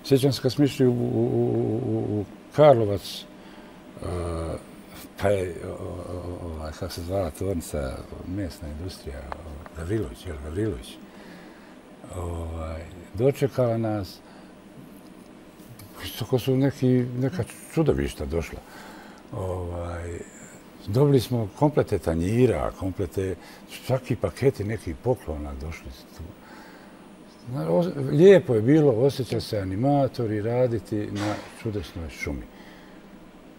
Sjećam se kad smo išli u, u, u, u Karlovac, uh, pa je, ovaj, kako se zvala tvornica, mjesna industrija, Gavrilović, jel Gavrilović, ovaj, dočekala nas, pa tako su neki, neka čudovišta došla. Ovaj, dobili smo komplete tanjira, komplete, svaki paketi nekih poklona došli su tu. Lijepo je bilo osjećati se i raditi na čudesnoj šumi.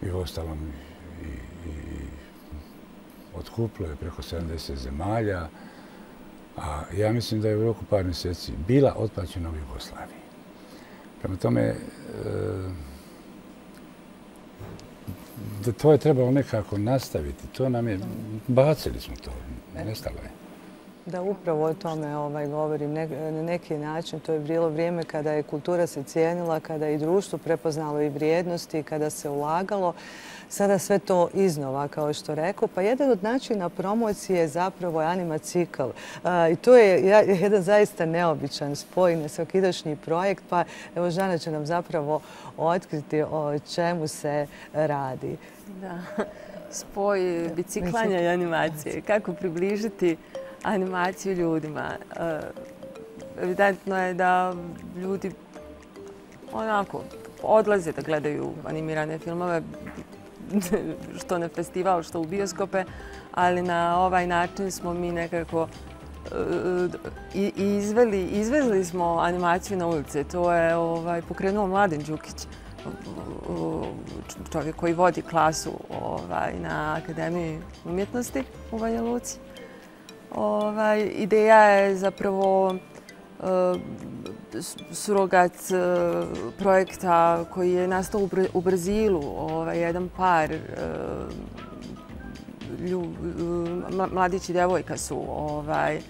I ostalo mi i, i, i otkuplo je preko 70 zemalja. A ja mislim da je u roku par mjeseci bila otplaćena u Jugoslaviji. Prema tome, e, da to je trebalo nekako nastaviti. To nam je, bacili smo to, nestalo je. Da, upravo o tome ovaj, govorim. Na neki način to je bilo vrijeme kada je kultura se cijenila, kada je i društvo prepoznalo i vrijednosti, kada se ulagalo. Sada sve to iznova, kao što rekao. Pa jedan od načina promocije je zapravo animacikl. I to je jedan zaista neobičan spoj, nesvakidašnji projekt. Pa evo, Žana će nam zapravo otkriti o čemu se radi. Da, spoj biciklanja i animacije. Kako približiti animaciju ljudima. E, evidentno je da ljudi onako odlaze da gledaju animirane filmove, što na festival, što u bioskope, ali na ovaj način smo mi nekako e, izveli, izvezli smo animaciju na ulice. To je ovaj, pokrenuo Mladen Đukić, čovjek koji vodi klasu ovaj, na Akademiji umjetnosti u Banja Luci. Ovaj, ideja je zapravo e, surogat e, projekta koji je nastao u, Brazilu. Ovaj, jedan par e, mladići i devojka su ovaj, e,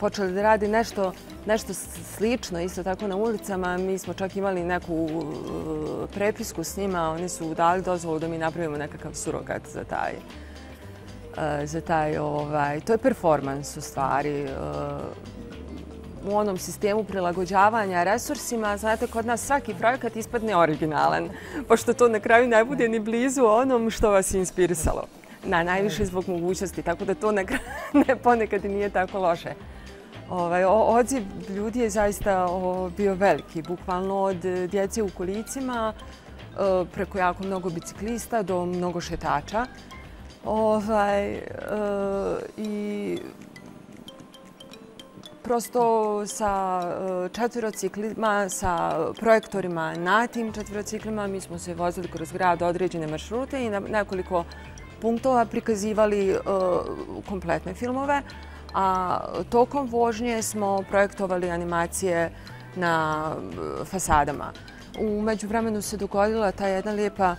počeli da radi nešto, nešto slično, isto tako na ulicama. Mi smo čak imali neku prepisku s njima. Oni su dali dozvolu da mi napravimo nekakav surogat za taj za taj, ovaj, to je performans u stvari. U onom sistemu prilagođavanja resursima, znate, kod nas svaki projekat ispadne originalan, pošto to na kraju ne bude ni blizu onom što vas je inspirisalo. Na najviše zbog mogućnosti, tako da to ne, ne ponekad i nije tako loše. Ovaj, odziv ljudi je zaista bio veliki, bukvalno od djece u kolicima, eh, preko jako mnogo biciklista do mnogo šetača. Ovaj, e, I prosto sa e, sa projektorima na tim četvirociklima, mi smo se vozili kroz grad određene maršrute i na nekoliko punktova prikazivali e, kompletne filmove. A tokom vožnje smo projektovali animacije na e, fasadama. U međuvremenu se dogodila ta jedna lijepa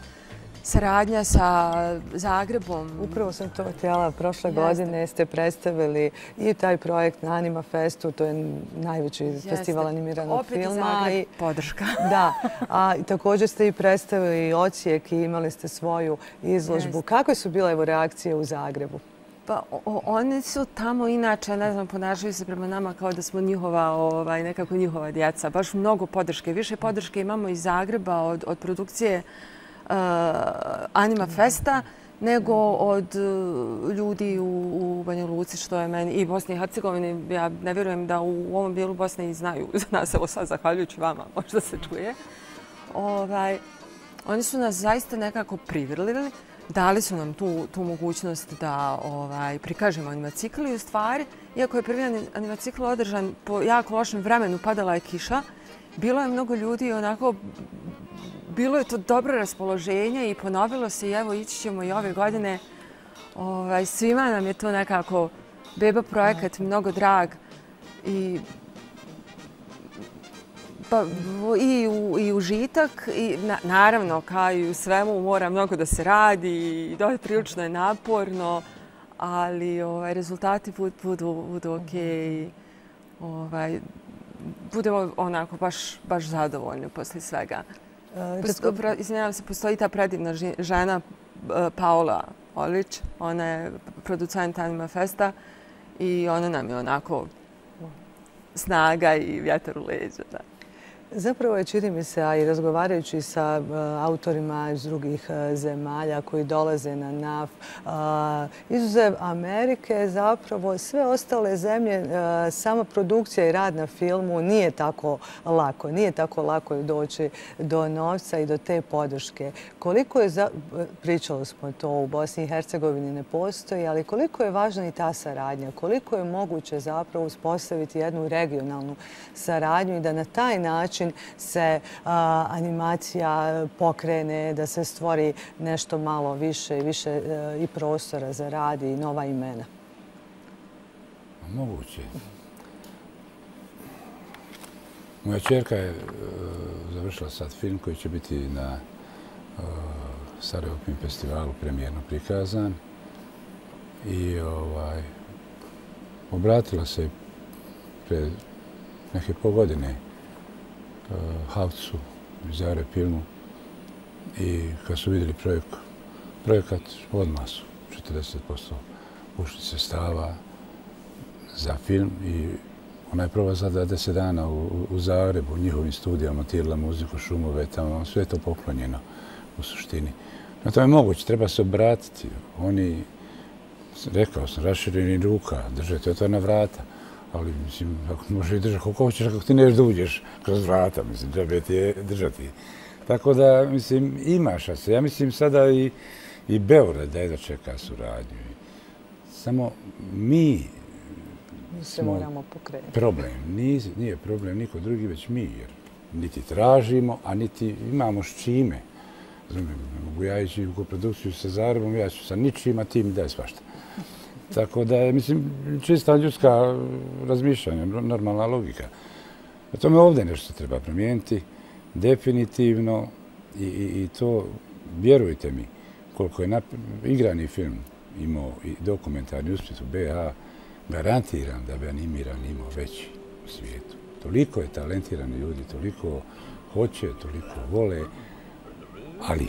saradnja sa Zagrebom. Upravo sam to htjela. Prošle godine ste predstavili i taj projekt na Anima Festu, to je najveći festival animiranog filma. Opet Zagreb podrška. Da, a također ste i predstavili Ocijek i imali ste svoju izložbu. Kakve su bile reakcije u Zagrebu? Pa oni su tamo inače, ne znam, ponašaju se prema nama kao da smo njihova, ovaj, nekako njihova djeca. Baš mnogo podrške. Više podrške imamo iz Zagreba od, od produkcije uh, Eh, Anima Festa nego od eh, ljudi u, u Banja Luci, što je meni i Bosni i Hercegovini. Ja ne vjerujem da u ovom dijelu Bosne i znaju za nas, evo sad, zahvaljujući vama, možda se čuje. Ovaj, oni su nas zaista nekako privrlili, dali su nam tu, tu mogućnost da ovaj, prikažemo animacikl i u stvari, iako je prvi animacikl održan po jako lošem vremenu, padala je kiša, bilo je mnogo ljudi onako bilo je to dobro raspoloženje i ponovilo se i evo ići ćemo i ove godine. Ovaj, svima nam je to nekako beba projekat, mnogo drag i Pa i, u, i užitak, i na, naravno, kao i u svemu, mora mnogo da se radi i dođe prilično je naporno, ali ovaj, rezultati bud, budu, budu ok i ovaj, budemo onako baš, baš zadovoljni posle svega. Uh, Izvinjavam se, postoji ta predivna žena uh, Paola Olić, ona je producent Anima Festa i ona nam je onako snaga i vjetar u leđa. Da. Zapravo je, čini mi se, a i razgovarajući sa e, autorima iz drugih e, zemalja koji dolaze na NAF, e, izuzev Amerike, zapravo sve ostale zemlje, sama produkcija i rad na filmu nije tako lako. Nije tako lako doći do novca i do te podrške. Koliko je, pričali smo to u Bosni i Hercegovini ne postoji, ali koliko je važna i ta saradnja? Koliko je moguće zapravo uspostaviti jednu regionalnu saradnju i da na taj način način se animacija pokrene, da se stvori nešto malo više i više e, i prostora za rad i nova imena? Moguće. Moja čerka je e, završila sad film koji će biti na e, Sarajevo Film festivalu premijerno prikazan. I ovaj, obratila se pre neke pogodine godine Eh, Havcu iz Zare i kad su vidjeli projekt, projekat odmah su 40% ušli se stava za film i ona je prva za 10 dana u, u Zagrebu, u njihovim studijama, tirila muziku, šumove, tamo sve je to poklonjeno u suštini. Na to je moguće, treba se obratiti. Oni, rekao sam, rašireni ruka, držete otvorna vrata ali mislim, ako može i držati koliko hoćeš, ako ti neš da uđeš kroz vrata, mislim, treba ti je držati. Tako da, mislim, imaš se. Ja mislim sada i, i Beograd da je da čeka suradnju. Samo mi mi se moramo pokrenuti. Problem. Nije, nije problem niko drugi, već mi. Jer niti tražimo, a niti imamo s čime. Razumijem, mogu ja ići u produkciju sa Zarebom, ja ću sa ničim, a ti mi daj svašta. Tako da je, mislim, čista ljudska razmišljanja, normalna logika. A tome ovdje nešto treba promijeniti, definitivno, i, i, i to, vjerujte mi, koliko je nap... igrani film imao i dokumentarni uspjet u BH, garantiram da bi animiran imao veći u svijetu. Toliko je talentirani ljudi, toliko hoće, toliko vole, ali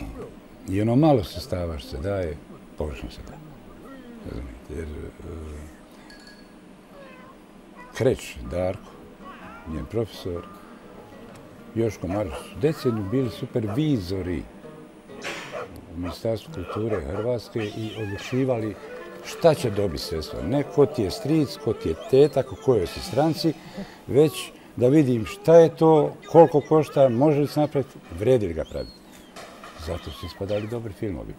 i ono malo sestava što se daje, površno se daje jer e, Kreć, Darko, njen profesor, Joško Maroš, deceniju bili supervizori u Ministarstvu kulture Hrvatske i odlučivali šta će dobiti sredstva. Ne ko ti je stric, ko ti je teta, ko kojoj si stranci, već da vidim šta je to, koliko košta, može li se napraviti, vredi li ga praviti. Zato su ispadali dobri filmovi.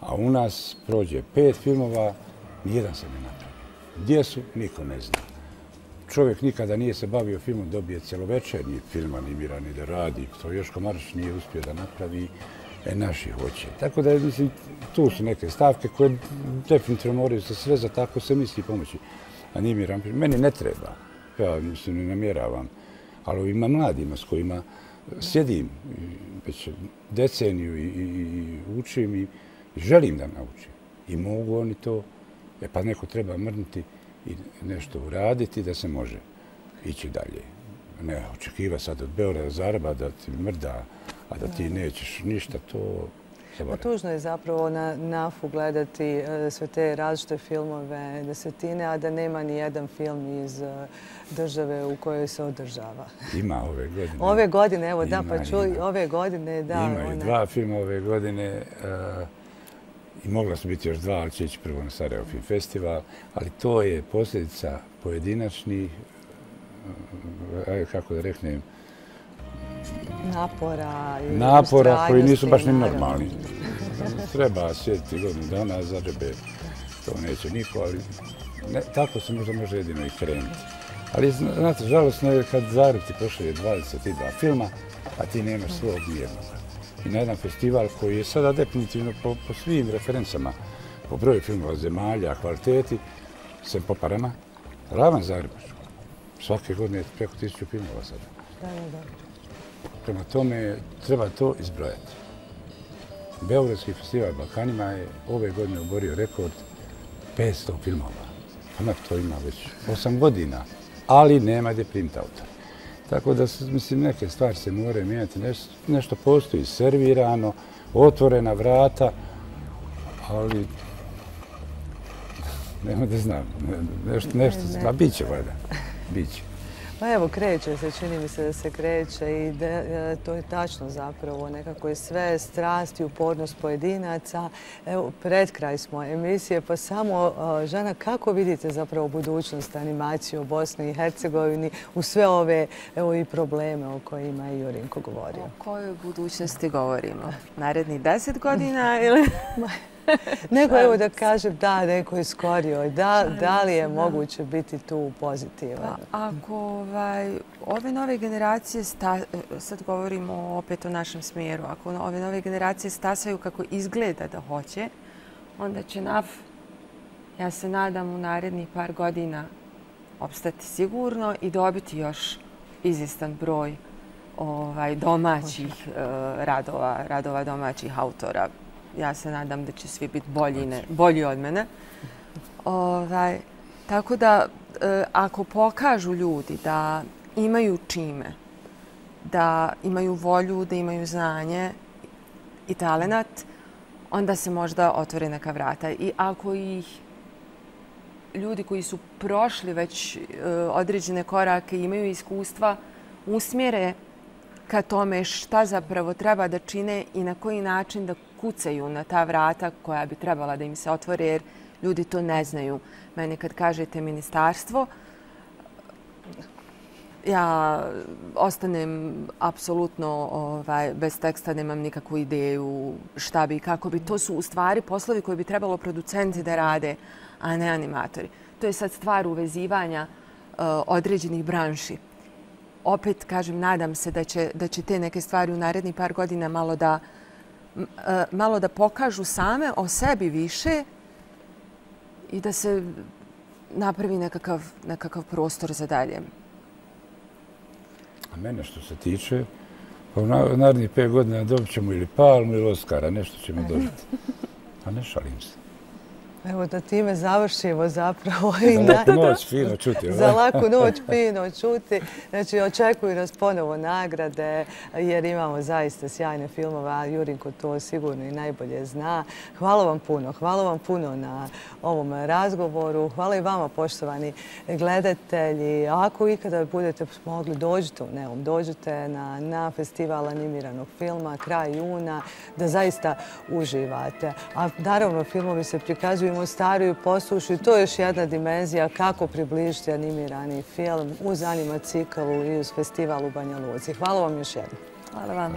A u nas prođe pet filmova, Nijedan se ne napravi. Gdje su, niko ne zna. Čovjek nikada nije se bavio filmom, dobije celovečernji film animirani da radi. To još Marš nije uspio da napravi, e naši hoće. Tako da, mislim, tu su neke stavke koje definitivno moraju se sve za tako se misli pomoći animiran film. Meni ne treba, ja mislim, ne namjeravam, ali ima mladima s kojima sjedim već deceniju i, i, i učim i želim da naučim. I mogu oni to E pa neko treba mrnuti i nešto uraditi da se može ići dalje. Ne očekiva sad od Beograda Zaraba da ti mrda, a da ti nećeš ništa, to Pa tužno je zapravo na NAF-u gledati e, sve te različite filmove desetine, a da nema ni jedan film iz e, države u kojoj se održava. Ima ove godine. Ove godine, evo da, pa čuli, ove godine, da. Ima i dva filma ove godine. E, i mogla su biti još dva, ali će ići prvo na Sarajevo Film Festival, ali to je posljedica pojedinačnih, eh, kako da reknem, napora i napora koji nisu baš ni normalni. Treba sjetiti godinu dana za džebe, to neće niko, ali ne, tako se možda može jedino i krenuti. Ali znate, žalostno je kad Zagreb ti pošalje 22 filma, a ti nemaš svog nijednog na jedan festival koji je sada definitivno po, po svim referencama, po broju filmova zemalja, kvaliteti, sem po parama, ravan Zagrebačku. Svake godine je preko tisuću filmova sada. Da, da, da. Prema tome, treba to izbrojati. Beogradski festival Balkanima je ove godine oborio rekord 500 filmova. Ona to ima već 8 godina, ali nema gdje print autor. Tako da, mislim, neke stvari se moraju mijenjati. Nešto postoji servirano, otvorena vrata, ali nema da znam. Nešto, nešto, pa bit će valjda. Biće. Pa evo, kreće se, čini mi se da se kreće i e, to je tačno zapravo. Nekako je sve strast i upornost pojedinaca. Evo, pred kraj smo emisije, pa samo, e, Žana, kako vidite zapravo budućnost animacije u Bosni i Hercegovini u sve ove evo, i probleme o kojima je Jurinko govorio? O kojoj budućnosti govorimo? Naredni deset godina ili... Nego evo da kažem da, neko je skorio. Da, da li je moguće biti tu pozitivan? Pa, ako ovaj, ove nove generacije, sta, sad govorimo opet o našem smjeru, ako ove nove generacije stasaju kako izgleda da hoće, onda će NAF, ja se nadam, u narednih par godina opstati sigurno i dobiti još izistan broj ovaj, domaćih uh, radova, radova domaćih autora ja se nadam da će svi biti bolji, ne, bolji od mene. Ovaj, tako da, e, ako pokažu ljudi da imaju čime, da imaju volju, da imaju znanje i talenat, onda se možda otvore neka vrata. I ako ih ljudi koji su prošli već e, određene korake, imaju iskustva, usmjere ka tome šta zapravo treba da čine i na koji način da kucaju na ta vrata koja bi trebala da im se otvore jer ljudi to ne znaju. Meni kad kažete ministarstvo, ja ostanem apsolutno ovaj, bez teksta, nemam nikakvu ideju šta bi i kako bi. To su u stvari poslovi koje bi trebalo producenti da rade, a ne animatori. To je sad stvar uvezivanja uh, određenih branši. Opet, kažem, nadam se da će, da će te neke stvari u narednih par godina malo da E, malo da pokažu same o sebi više i da se napravi nekakav, nekakav prostor za dalje. A mene što se tiče, pa u narednih pet godina dobit ćemo ili palmu ili Oskara, nešto ćemo dobiti. A ne šalim se. Evo da time završimo zapravo. Za laku noć fino čuti. Za laku noć fino čuti. Znači, očekuju nas ponovo nagrade, jer imamo zaista sjajne filmove, a Jurinko to sigurno i najbolje zna. Hvala vam puno. Hvala vam puno na ovom razgovoru. Hvala i vama, poštovani gledatelji. Ako ikada budete mogli, dođite u Neum, dođite na, na festival animiranog filma, kraj juna, da zaista uživate. A naravno, filmovi se prikazuju u staru i poslušaju. To je još jedna dimenzija kako približiti animirani film uz animacikalu i uz festival u Banja Luzi. Hvala vam još jednom. Hvala vam.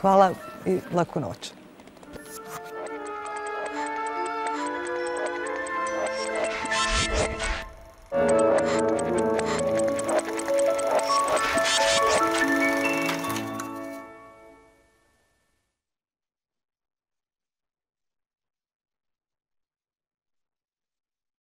Hvala i laku noć.